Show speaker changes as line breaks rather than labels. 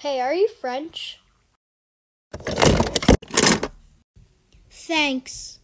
Hey, are you French?
Thanks.